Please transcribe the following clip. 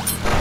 you